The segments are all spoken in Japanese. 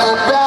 And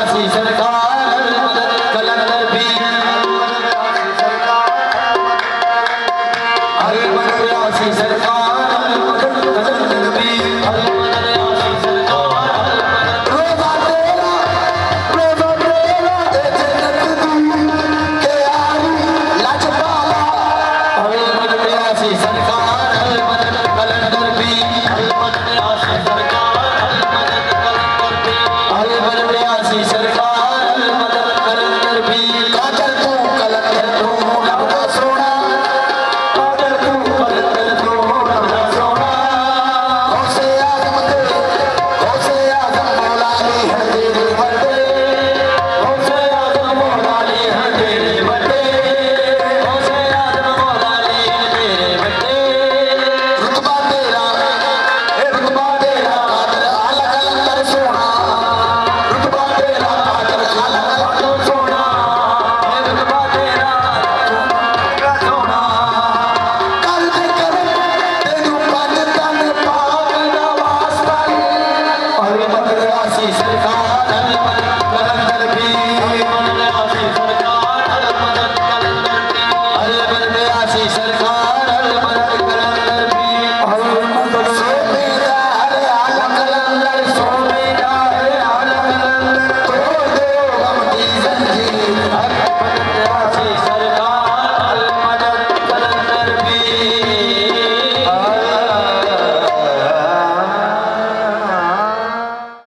しい背中